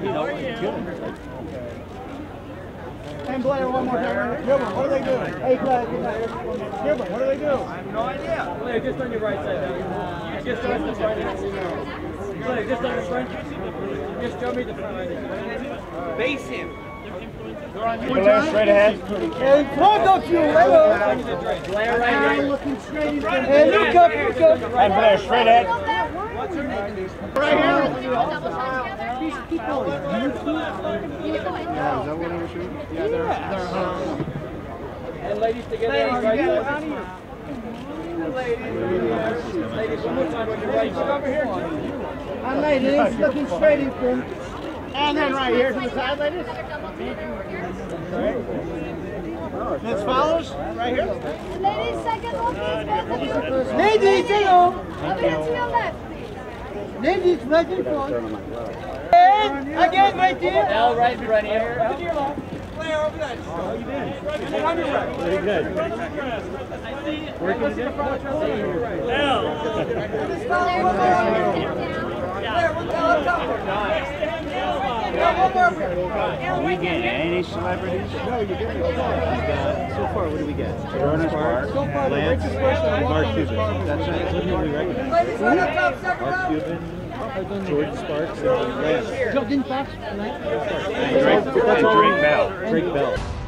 How are you? And Blair, one more time. Gilbert, what are they doing? Hey, Blair, Gilbert, what are they doing? I have no idea. Blair, just on your right side. You just on the front. Blair, just on the front. Just show me the front. Base him. Blair, straight ahead. In front of you, Blair. Blair, right here. Looking straight. And look up. And Blair, straight ahead. Keep going. And ladies together on your right side. Ladies, one more time on your right. Over here. And ladies, looking straight in front. And then right here to the side, ladies. This follows, right here. Ladies, second please. Both of you. Ladies, hello. Over here to your left. Ladies, right in front. And again, right here. Elle right in front here. Very good. Are we getting any celebrities? No, you didn't. so far, what do we get? Jonas Park, Lance, Mark Cuban. That's it. Look who we recognize. Mark Cuban, Jordin Sparks, and Lance. Jordan Fox. And Drake, Drake Bell. Drake Bell.